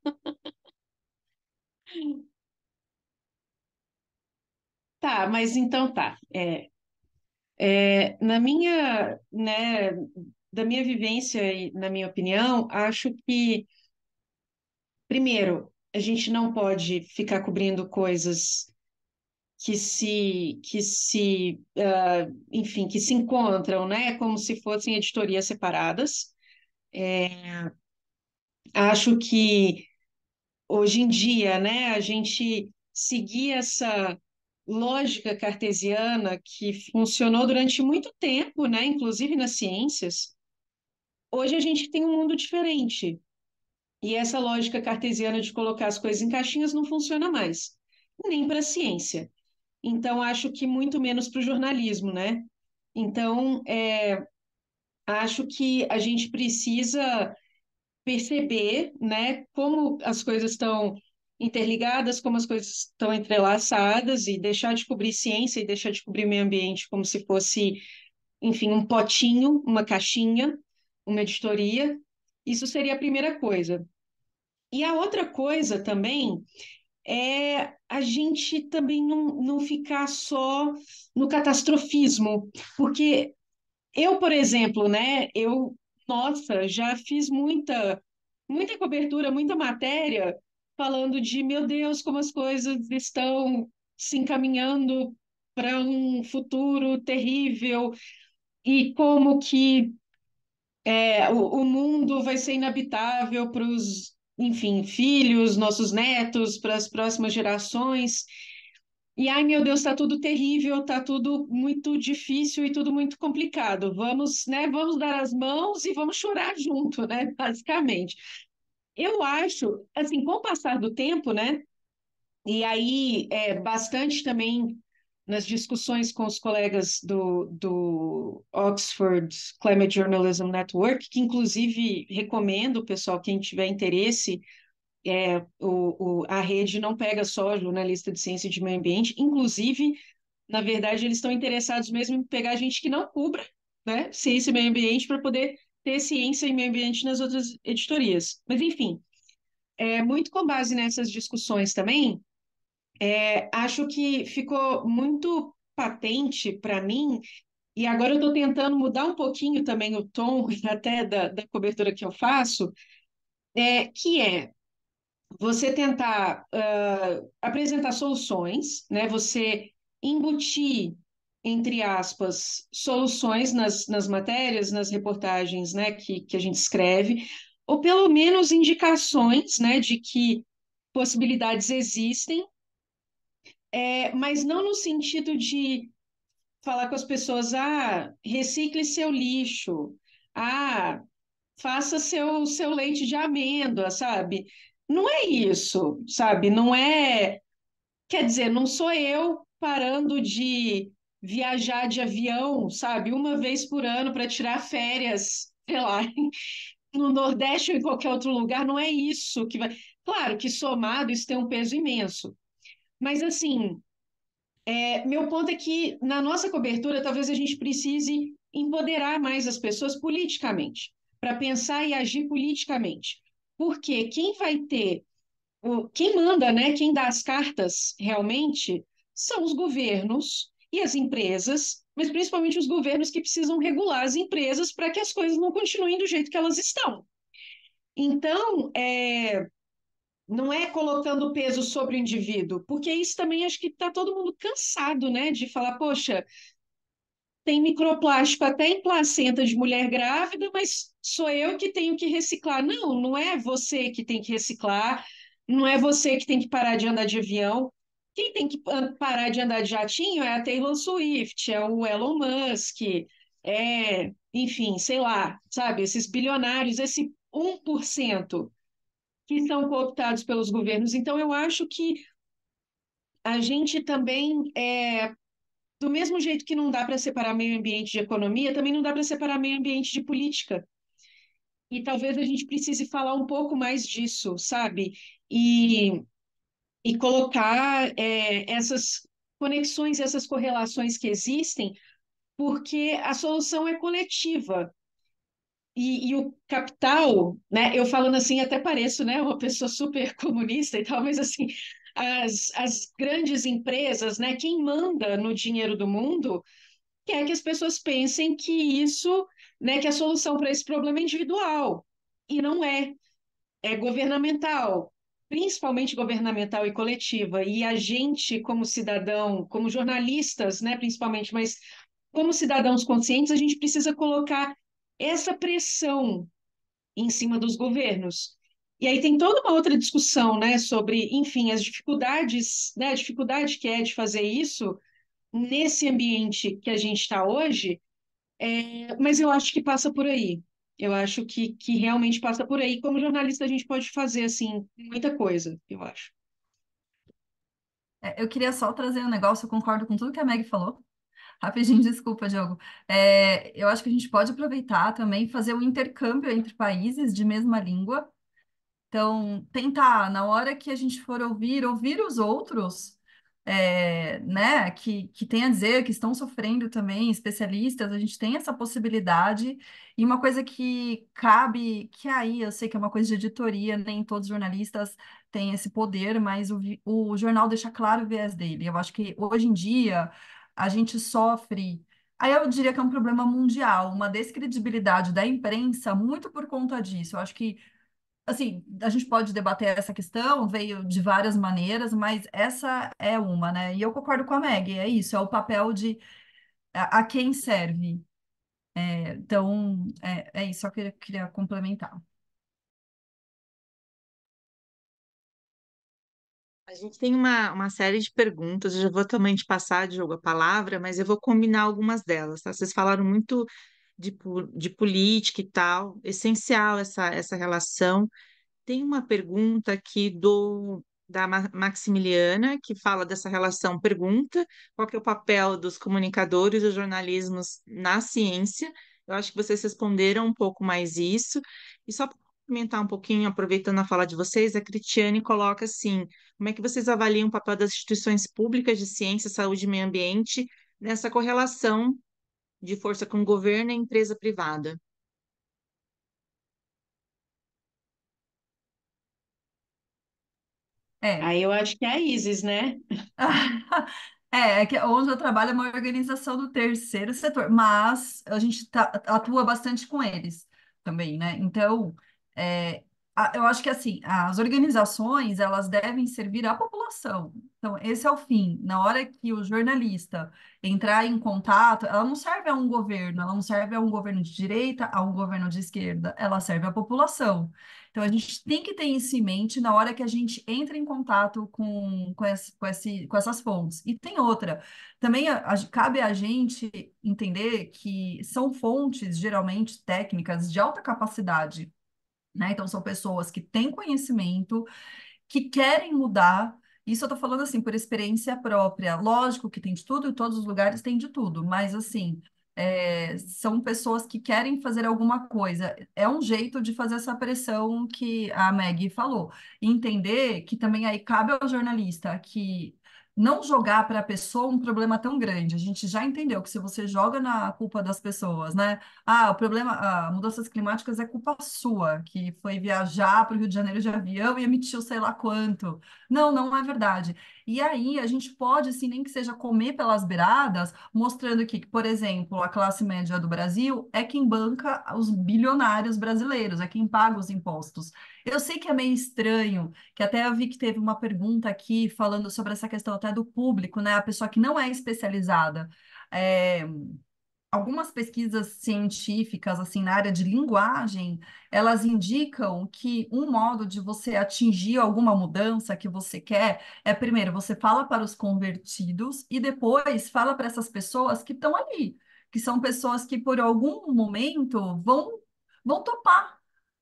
Tá, mas então tá. É, é, na minha, né, da minha vivência e na minha opinião, acho que, primeiro, a gente não pode ficar cobrindo coisas que se, que se, ah, enfim, que se encontram, né, como se fossem editorias separadas. Acho que hoje em dia, né, a gente seguir essa lógica cartesiana que funcionou durante muito tempo, né, inclusive nas ciências, hoje a gente tem um mundo diferente. E essa lógica cartesiana de colocar as coisas em caixinhas não funciona mais, nem para a ciência. Então, acho que muito menos para o jornalismo, né? Então, é, acho que a gente precisa perceber, né, como as coisas estão interligadas, como as coisas estão entrelaçadas e deixar de cobrir ciência e deixar de cobrir meio ambiente como se fosse, enfim, um potinho, uma caixinha, uma editoria. Isso seria a primeira coisa. E a outra coisa também é a gente também não, não ficar só no catastrofismo, porque eu, por exemplo, né, eu, nossa, já fiz muita, muita cobertura, muita matéria falando de, meu Deus, como as coisas estão se encaminhando para um futuro terrível e como que é, o, o mundo vai ser inabitável para os, enfim, filhos, nossos netos, para as próximas gerações. E ai meu Deus, está tudo terrível, está tudo muito difícil e tudo muito complicado. Vamos, né? Vamos dar as mãos e vamos chorar junto, né? Basicamente. Eu acho, assim, com o passar do tempo, né? E aí, é, bastante também nas discussões com os colegas do, do Oxford Climate Journalism Network, que inclusive recomendo, pessoal, quem tiver interesse, é, o, o, a rede não pega só jornalista de ciência de meio ambiente, inclusive, na verdade, eles estão interessados mesmo em pegar gente que não cubra né, ciência e meio ambiente para poder ter ciência e meio ambiente nas outras editorias. Mas, enfim, é, muito com base nessas discussões também, é, acho que ficou muito patente para mim, e agora eu estou tentando mudar um pouquinho também o tom até da, da cobertura que eu faço, é, que é você tentar uh, apresentar soluções, né? Você embutir, entre aspas, soluções nas, nas matérias, nas reportagens, né? Que, que a gente escreve, ou pelo menos indicações, né? De que possibilidades existem, é, mas não no sentido de falar com as pessoas, ah, recicle seu lixo, ah, faça seu, seu leite de amêndoa, sabe? Não é isso, sabe? Não é. Quer dizer, não sou eu parando de viajar de avião, sabe, uma vez por ano para tirar férias, sei lá, no Nordeste ou em qualquer outro lugar, não é isso que vai. Claro que somado isso tem um peso imenso. Mas assim, é, meu ponto é que na nossa cobertura talvez a gente precise empoderar mais as pessoas politicamente, para pensar e agir politicamente. Porque quem vai ter, quem manda, né, quem dá as cartas realmente são os governos e as empresas, mas principalmente os governos que precisam regular as empresas para que as coisas não continuem do jeito que elas estão. Então, é, não é colocando peso sobre o indivíduo, porque isso também acho que está todo mundo cansado, né, de falar, poxa, tem microplástico até em placenta de mulher grávida, mas sou eu que tenho que reciclar. Não, não é você que tem que reciclar, não é você que tem que parar de andar de avião. Quem tem que parar de andar de jatinho é a Taylor Swift, é o Elon Musk, é, enfim, sei lá, sabe, esses bilionários, esse 1% que são cooptados pelos governos. Então, eu acho que a gente também é, do mesmo jeito que não dá para separar meio ambiente de economia, também não dá para separar meio ambiente de política. E talvez a gente precise falar um pouco mais disso, sabe? E, e colocar é, essas conexões, essas correlações que existem, porque a solução é coletiva. E, e, o capital, né? Eu falando assim, até pareço, né, uma pessoa super comunista e tal, mas assim, as, as grandes empresas, né, quem manda no dinheiro do mundo, quer que as pessoas pensem que isso, né, que a solução para esse problema é individual. E não é. É governamental, principalmente governamental e coletiva. E a gente, como cidadão, como jornalistas, né, principalmente, mas como cidadãos conscientes, a gente precisa colocar essa pressão em cima dos governos. E aí tem toda uma outra discussão, né, sobre, enfim, as dificuldades, né, a dificuldade que é de fazer isso nesse ambiente que a gente está hoje, é, mas eu acho que passa por aí. Eu acho que, que realmente passa por aí. Como jornalista, a gente pode fazer, assim, muita coisa, eu acho. É, eu queria só trazer um negócio, eu concordo com tudo que a Meg falou. Rapidinho, desculpa, Diogo. É, eu acho que a gente pode aproveitar também fazer um intercâmbio entre países de mesma língua então, tentar, na hora que a gente for ouvir, ouvir os outros, é, né, que, que tem a dizer, que estão sofrendo também, especialistas, a gente tem essa possibilidade. E uma coisa que cabe, que aí eu sei que é uma coisa de editoria, nem todos os jornalistas têm esse poder, mas o, o jornal deixa claro o viés dele. Eu acho que hoje em dia a gente sofre Aí eu diria que é um problema mundial, uma descredibilidade da imprensa muito por conta disso. Eu acho que, assim, a gente pode debater essa questão, veio de várias maneiras, mas essa é uma, né? E eu concordo com a Meg, é isso, é o papel de a, a quem serve. É, então, é, é isso, só que eu queria complementar. A gente tem uma, uma série de perguntas, eu já vou também te passar de jogo a palavra, mas eu vou combinar algumas delas, tá? Vocês falaram muito de, de política e tal, essencial essa, essa relação. Tem uma pergunta aqui do da Ma- Maximiliana, que fala dessa relação, pergunta qual é o papel dos comunicadores e jornalismos na ciência. Eu acho que vocês responderam um pouco mais isso. E só para comentar um pouquinho, aproveitando a fala de vocês, a Critiane coloca assim: como é que vocês avaliam o papel das instituições públicas de ciência, saúde e meio ambiente nessa correlação de força com o governo e empresa privada? É, Aí eu acho que é a Isis, né? É, é que onde eu trabalho é uma organização do terceiro setor, mas a gente tá- atua bastante com eles também, né? Então, é, a- eu acho que assim, as organizações elas devem servir à população. Então, esse é o fim. Na hora que o jornalista entrar em contato, ela não serve a um governo, ela não serve a um governo de direita, a um governo de esquerda, ela serve à população. Então, a gente tem que ter isso em mente na hora que a gente entra em contato com, com, esse, com, esse, com essas fontes. E tem outra, também a- a- cabe a gente entender que são fontes, geralmente, técnicas de alta capacidade, né? Então, são pessoas que têm conhecimento, que querem mudar. Isso eu tô falando assim por experiência própria. Lógico que tem de tudo, em todos os lugares tem de tudo, mas assim, é, são pessoas que querem fazer alguma coisa. É um jeito de fazer essa pressão que a Maggie falou. Entender que também aí cabe ao jornalista que não jogar para a pessoa um problema tão grande. A gente já entendeu que se você joga na culpa das pessoas, né? Ah, o problema, ah, mudanças climáticas é culpa sua, que foi viajar para o Rio de Janeiro de avião e emitiu sei lá quanto. Não, não é verdade. E aí a gente pode, assim, nem que seja comer pelas beiradas, mostrando que, por exemplo, a classe média do Brasil é quem banca os bilionários brasileiros, é quem paga os impostos. Eu sei que é meio estranho, que até eu vi que teve uma pergunta aqui falando sobre essa questão até do público, né? A pessoa que não é especializada. É, algumas pesquisas científicas, assim, na área de linguagem, elas indicam que um modo de você atingir alguma mudança que você quer é, primeiro, você fala para os convertidos e depois fala para essas pessoas que estão ali, que são pessoas que por algum momento vão, vão topar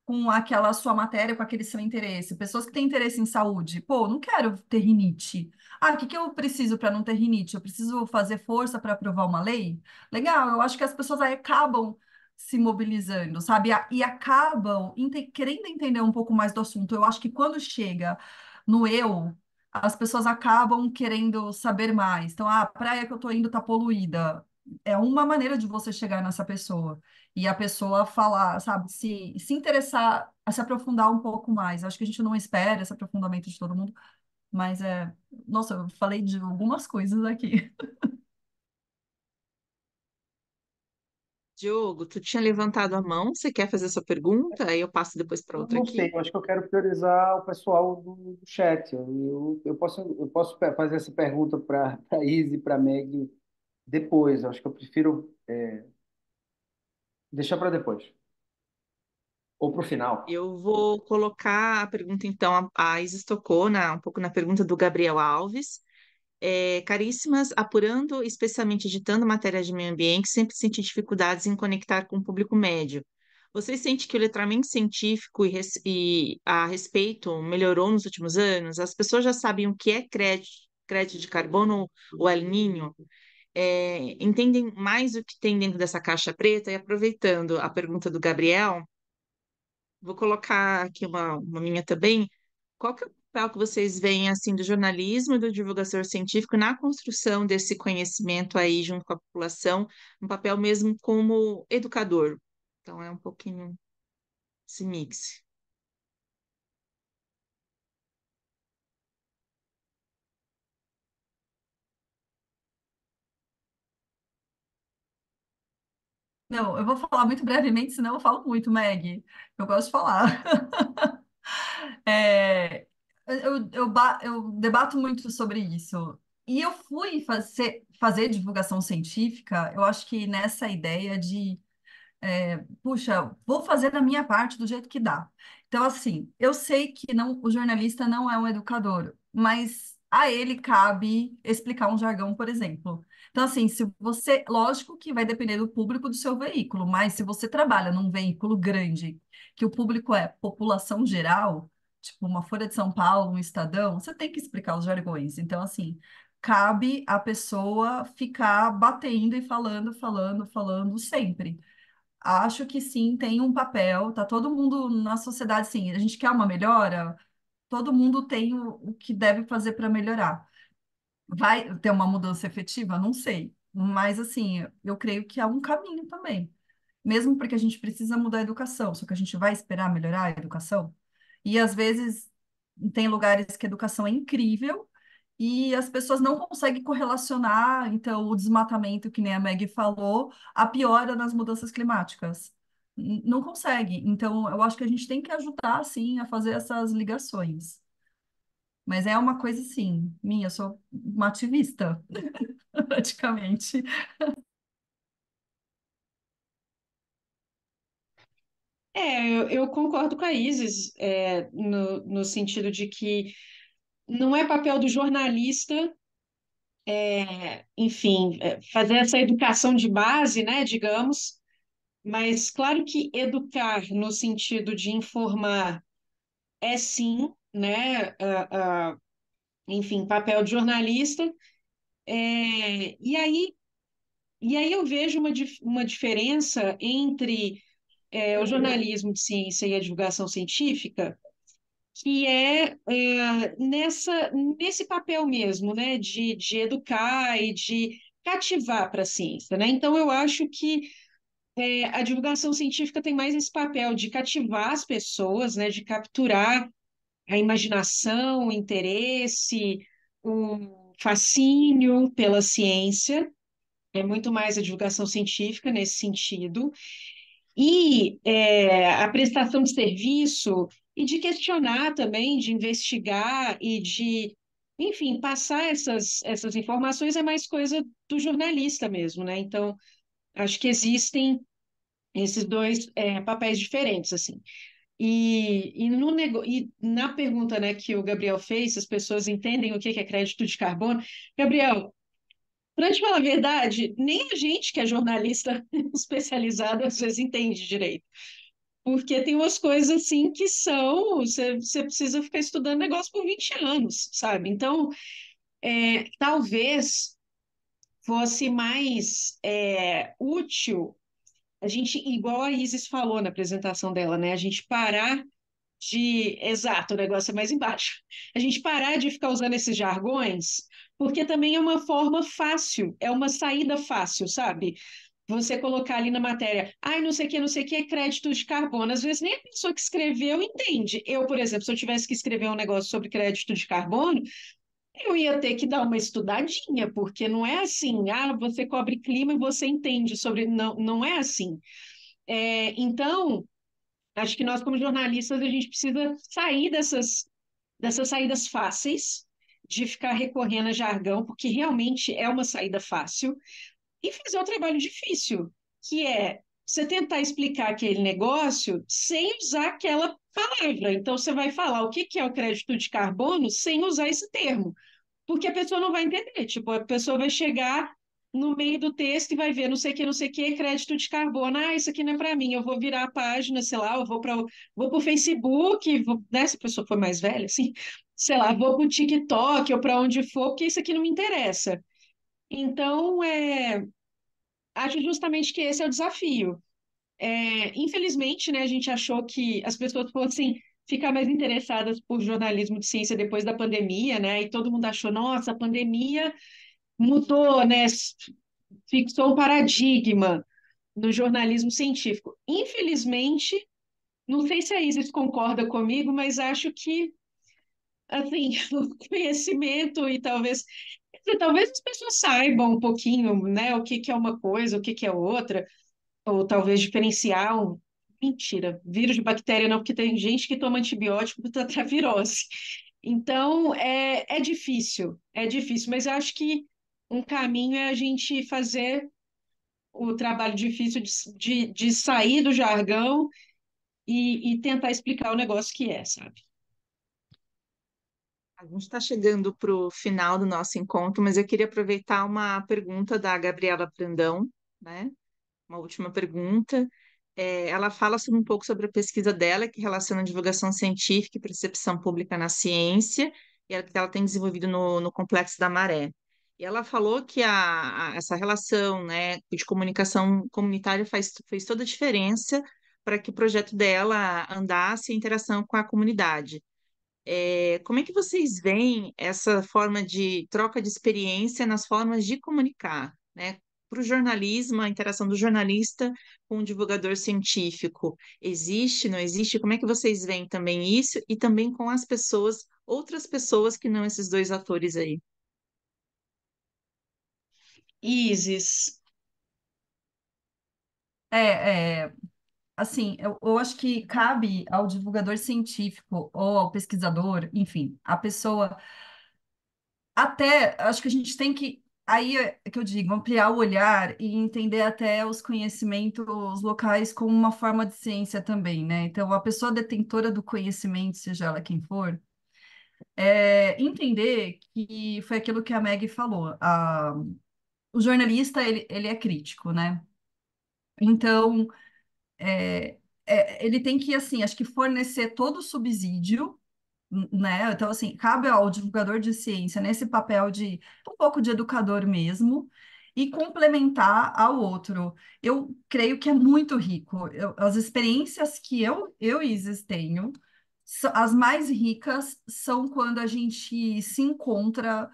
com aquela sua matéria, com aquele seu interesse. Pessoas que têm interesse em saúde. Pô, não quero ter rinite. Ah, o que que eu preciso para não ter rinite? Eu preciso fazer força para aprovar uma lei? Legal, eu acho que as pessoas aí acabam se mobilizando, sabe? E acabam querendo entender um pouco mais do assunto. Eu acho que quando chega no eu, as pessoas acabam querendo saber mais. Então, ah, a praia que eu tô indo tá poluída. É uma maneira de você chegar nessa pessoa e a pessoa falar, sabe, se, se interessar, a se aprofundar um pouco mais. Acho que a gente não espera esse aprofundamento de todo mundo, mas é. Nossa, eu falei de algumas coisas aqui. Diogo, tu tinha levantado a mão, você quer fazer sua pergunta? Aí eu passo depois para outra não sei, aqui. eu acho que eu quero priorizar o pessoal do, do chat. Eu, eu, posso, eu posso fazer essa pergunta para a Izzy e para a Meg depois. Eu acho que eu prefiro é, deixar para depois. Ou para o final. Eu vou colocar a pergunta, então, a Isis tocou na, um pouco na pergunta do Gabriel Alves. É, caríssimas, apurando, especialmente editando matérias de meio ambiente, sempre senti dificuldades em conectar com o público médio. Você sente que o letramento científico e, e a respeito melhorou nos últimos anos? As pessoas já sabem o que é crédito, crédito de carbono ou El? É, entendem mais o que tem dentro dessa caixa preta? E aproveitando a pergunta do Gabriel, vou colocar aqui uma, uma minha também. Qual que é o papel que vocês veem assim do jornalismo e do divulgador científico na construção desse conhecimento aí junto com a população, um papel mesmo como educador? Então é um pouquinho esse mix. Não, eu vou falar muito brevemente, senão eu falo muito, Meg. Eu gosto de falar. É, eu, eu, eu debato muito sobre isso. E eu fui fazer, fazer divulgação científica, eu acho que nessa ideia de é, puxa, vou fazer a minha parte do jeito que dá. Então, assim, eu sei que não, o jornalista não é um educador, mas a ele cabe explicar um jargão, por exemplo. Então, assim, se você, lógico que vai depender do público do seu veículo, mas se você trabalha num veículo grande, que o público é população geral, tipo uma Folha de São Paulo, um Estadão, você tem que explicar os jargões. Então, assim, cabe a pessoa ficar batendo e falando, falando, falando sempre. Acho que sim, tem um papel, tá todo mundo na sociedade, sim. A gente quer uma melhora, todo mundo tem o, o que deve fazer para melhorar. Vai ter uma mudança efetiva? Não sei. Mas, assim, eu creio que há um caminho também. Mesmo porque a gente precisa mudar a educação, só que a gente vai esperar melhorar a educação. E, às vezes, tem lugares que a educação é incrível e as pessoas não conseguem correlacionar, então, o desmatamento, que nem a Meg falou, a piora nas mudanças climáticas. Não consegue. Então, eu acho que a gente tem que ajudar, sim, a fazer essas ligações. Mas é uma coisa, assim, minha, eu sou uma ativista, praticamente. É, eu, eu concordo com a Isis, é, no, no sentido de que não é papel do jornalista, é, enfim, é, fazer essa educação de base, né, digamos, mas claro que educar no sentido de informar é sim, né, ah, ah, enfim, papel de jornalista. É, e aí, e aí eu vejo uma, uma diferença entre é, o jornalismo de ciência e a divulgação científica, que é, é, nessa, nesse papel mesmo, né, de, de educar e de cativar para a ciência, né? Então, eu acho que é, a divulgação científica tem mais esse papel de cativar as pessoas, né, de capturar a imaginação, o interesse, o fascínio pela ciência. É muito mais a divulgação científica nesse sentido. E é, a prestação de serviço e de questionar também, de investigar e de, enfim, passar essas, essas informações é mais coisa do jornalista mesmo, né? Então, acho que existem esses dois é, papéis diferentes, assim. E, e, no nego... e na pergunta, né, que o Gabriel fez, as pessoas entendem o que que é crédito de carbono, Gabriel, para te falar a verdade, nem a gente que é jornalista especializado às vezes entende direito. Porque tem umas coisas assim que são, você, você precisa ficar estudando negócio por 20 anos, sabe? Então, é, talvez fosse mais é, útil a gente, igual a Isis falou na apresentação dela, né? A gente parar de. Exato, o negócio é mais embaixo. A gente parar de ficar usando esses jargões, porque também é uma forma fácil, é uma saída fácil, sabe? Você colocar ali na matéria, ai, não sei o que, não sei o que, é crédito de carbono. Às vezes nem a pessoa que escreveu entende. Eu, por exemplo, se eu tivesse que escrever um negócio sobre crédito de carbono, eu ia ter que dar uma estudadinha, porque não é assim, ah, você cobre clima e você entende sobre. Não, não é assim. É, então, acho que nós, como jornalistas, a gente precisa sair dessas, dessas saídas fáceis, de ficar recorrendo a jargão, porque realmente é uma saída fácil, e fazer o trabalho difícil, que é você tentar explicar aquele negócio sem usar aquela palavra. Então, você vai falar o que é o crédito de carbono sem usar esse termo, porque a pessoa não vai entender. Tipo, a pessoa vai chegar no meio do texto e vai ver não sei o que, não sei o que, crédito de carbono. Ah, isso aqui não é para mim. Eu vou virar a página, sei lá, eu vou para vou o Facebook, vou, né, se a pessoa for mais velha, assim, sei lá, vou para o TikTok ou para onde for, porque isso aqui não me interessa. Então, é, acho justamente que esse é o desafio. É, infelizmente, né, a gente achou que as pessoas fossem ficar mais interessadas por jornalismo de ciência depois da pandemia, né? E todo mundo achou, nossa, a pandemia mudou, né? Fixou um paradigma no jornalismo científico. Infelizmente, não sei se a Isis concorda comigo, mas acho que, assim, o conhecimento e talvez, talvez as pessoas saibam um pouquinho, né, o que que é uma coisa, o que que é outra, ou talvez diferenciar um. Mentira, vírus de bactéria não, porque tem gente que toma antibiótico para virose. Então, é, é difícil, é difícil, mas eu acho que um caminho é a gente fazer o trabalho difícil de, de, de sair do jargão e, e tentar explicar o negócio que é, sabe? A gente está chegando para o final do nosso encontro, mas eu queria aproveitar uma pergunta da Gabriela Brandão, né? Uma última pergunta. É, ela fala sobre, um pouco sobre a pesquisa dela, que relaciona divulgação científica e percepção pública na ciência, e ela, que ela tem desenvolvido no, no Complexo da Maré. E ela falou que a, a, essa relação, né, de comunicação comunitária faz, fez toda a diferença para que o projeto dela andasse em interação com a comunidade. É, como é que vocês veem essa forma de troca de experiência nas formas de comunicar, né? Para o jornalismo, a interação do jornalista com o divulgador científico, existe, não existe? Como é que vocês veem também isso e também com as pessoas, outras pessoas que não esses dois atores aí? Isis. É, é, assim, eu, eu acho que cabe ao divulgador científico ou ao pesquisador, enfim, a pessoa. Até, acho que a gente tem que. Aí é que eu digo, ampliar o olhar e entender até os conhecimentos locais como uma forma de ciência também, né? Então, a pessoa detentora do conhecimento, seja ela quem for, é, entender que foi aquilo que a Meg falou. A, o jornalista, ele, ele é crítico, né? Então, é, é, ele tem que, assim, acho que fornecer todo o subsídio, né? Então, assim, cabe ao divulgador de ciência nesse papel de um pouco de educador mesmo e complementar ao outro. Eu creio que é muito rico. Eu, as experiências que eu, eu e Isis tenho, as mais ricas são quando a gente se encontra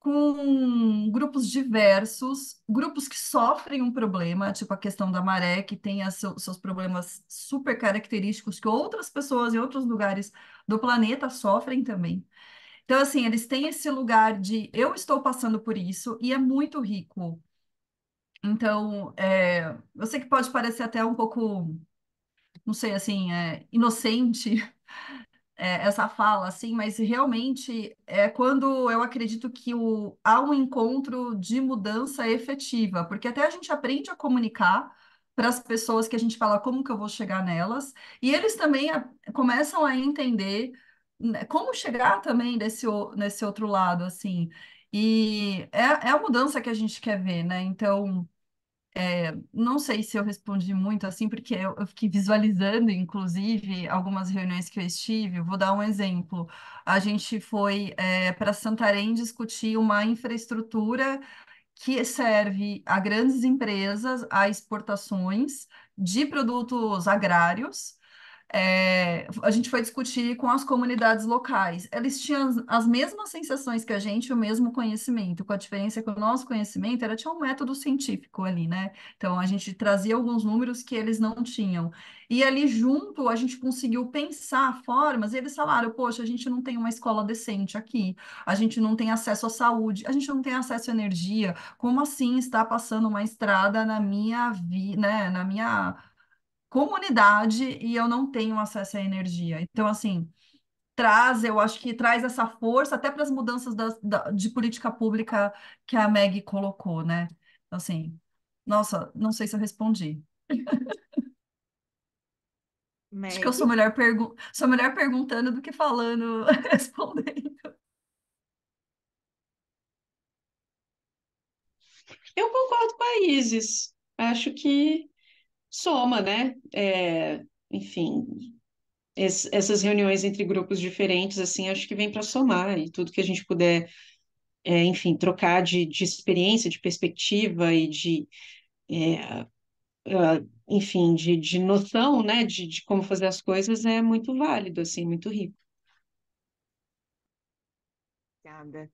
com grupos diversos, grupos que sofrem um problema, tipo a questão da maré, que tem seu, seus problemas super característicos que outras pessoas em outros lugares do planeta sofrem também. Então, assim, eles têm esse lugar de eu estou passando por isso e é muito rico. Então, é, eu sei que pode parecer até um pouco, não sei, assim, é, inocente é, essa fala, assim, mas realmente é quando eu acredito que o, há um encontro de mudança efetiva, porque até a gente aprende a comunicar para as pessoas que a gente fala como que eu vou chegar nelas, e eles também a, começam a entender né, como chegar também desse, nesse outro lado, assim. E é, é a mudança que a gente quer ver, né? Então. É, não sei se eu respondi muito assim, porque eu, eu fiquei visualizando, inclusive, algumas reuniões que eu estive. Vou dar um exemplo. A gente foi é, para Santarém discutir uma infraestrutura que serve a grandes empresas, a exportações de produtos agrários é, a gente foi discutir com as comunidades locais. Eles tinham as, as, mesmas sensações que a gente, o mesmo conhecimento, com a diferença que o nosso conhecimento era tinha um método científico ali, né? Então a gente trazia alguns números que eles não tinham. E ali junto a gente conseguiu pensar formas, e eles falaram: poxa, a gente não tem uma escola decente aqui, a gente não tem acesso à saúde, a gente não tem acesso à energia. Como assim está passando uma estrada na minha vida, né? Na minha comunidade e eu não tenho acesso à energia. Então, assim, traz, eu acho que traz essa força até para as mudanças da, da, de política pública que a Meg colocou, né? Então, assim, nossa, não sei se eu respondi. Acho que eu sou melhor, pergu sou melhor perguntando do que falando, respondendo. Eu concordo com a Isis. Acho que soma, né? É, enfim, es, essas reuniões entre grupos diferentes, assim, acho que vem para somar e tudo que a gente puder, é, enfim, trocar de, de experiência, de perspectiva e de, é, uh, enfim, de, de noção, né, de, de como fazer as coisas é muito válido, assim, muito rico. Obrigada.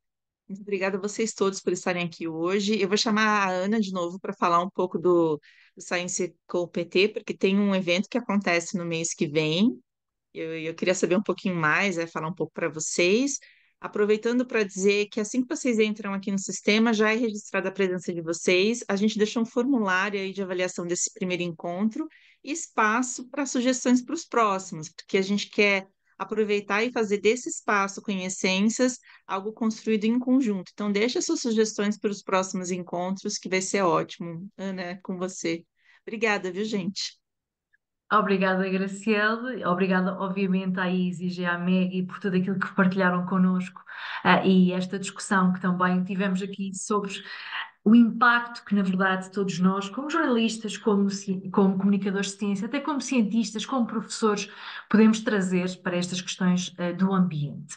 Muito obrigada a vocês todos por estarem aqui hoje. Eu vou chamar a Ana de novo para falar um pouco do, do Science Co PT, porque tem um evento que acontece no mês que vem. Eu, eu queria saber um pouquinho mais, é, falar um pouco para vocês. Aproveitando para dizer que assim que vocês entram aqui no sistema, já é registrada a presença de vocês. A gente deixou um formulário aí de avaliação desse primeiro encontro e espaço para sugestões para os próximos, porque a gente quer aproveitar e fazer desse espaço Conhecências algo construído em conjunto. Então, deixa suas sugestões para os próximos encontros, que vai ser ótimo, Ana, com você. Obrigada, viu, gente? Obrigada, Graciele. Obrigada, obviamente, à Isis e à Maggie por tudo aquilo que partilharam connosco uh, e esta discussão que também tivemos aqui sobre o impacto que, na verdade, todos nós, como jornalistas, como, como comunicadores de ciência, até como cientistas, como professores, podemos trazer para estas questões uh, do ambiente.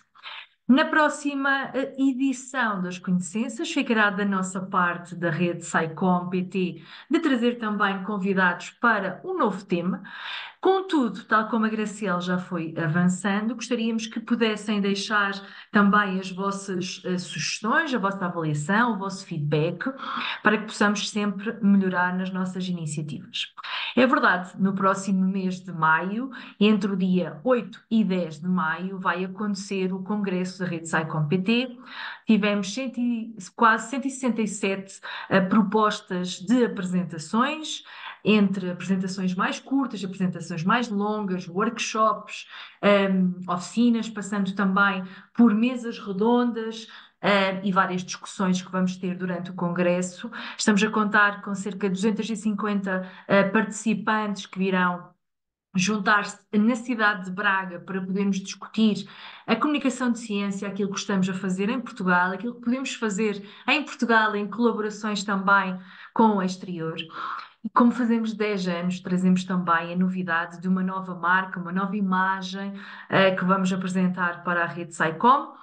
Na próxima eh, edição das Conhecências, ficará da nossa parte da rede SciCom PT de trazer também convidados para um novo tema. Contudo, tal como a Graciela já foi avançando, gostaríamos que pudessem deixar também as vossas uh, sugestões, a vossa avaliação, o vosso feedback, para que possamos sempre melhorar nas nossas iniciativas. É verdade, no próximo mês de maio, entre o dia 8 e 10 de maio, vai acontecer o Congresso da Rede SciCom PT. Tivemos quase 167 uh, propostas de apresentações entre apresentações mais curtas, apresentações mais longas, workshops, um, oficinas, passando também por mesas redondas. Uh, e várias discussões que vamos ter durante o Congresso. Estamos a contar com cerca de 250 uh, participantes que virão juntar-se na cidade de Braga para podermos discutir a comunicação de ciência, aquilo que estamos a fazer em Portugal, aquilo que podemos fazer em Portugal em colaborações também com o exterior. E como fazemos 10 anos, trazemos também a novidade de uma nova marca, uma nova imagem uh, que vamos apresentar para a rede SciCom.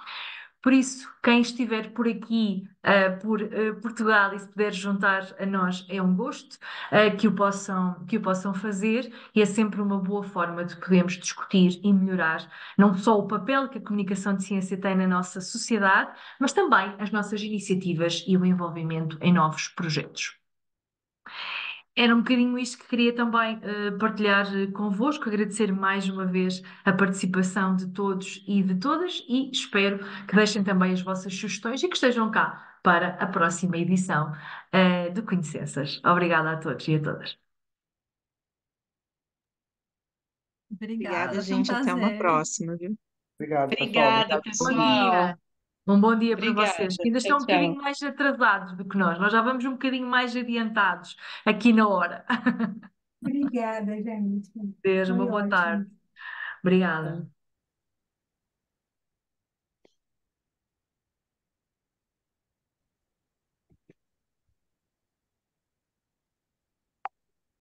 Por isso, quem estiver por aqui, uh, por uh, Portugal, e se puder juntar a nós, é um gosto uh, que, o possam, que o possam fazer e é sempre uma boa forma de podermos discutir e melhorar não só o papel que a comunicação de ciência tem na nossa sociedade, mas também as nossas iniciativas e o envolvimento em novos projetos. Era um bocadinho isto que queria também uh, partilhar eh, convosco, agradecer mais uma vez a participação de todos e de todas e espero que deixem também as vossas sugestões e que estejam cá para a próxima edição uh, de Conhecências. Obrigada a todos e a todas. Obrigada, Obrigada gente. Até uma próxima, viu? Obrigado, Obrigada, pessoal. pessoal. Um bom dia para Obrigada. vocês, que ainda estão um bocadinho mais atrasados do que nós. Nós já vamos um bocadinho mais adiantados aqui na hora. Obrigada, gente. Beijo, uma boa ótimo. tarde. Obrigada.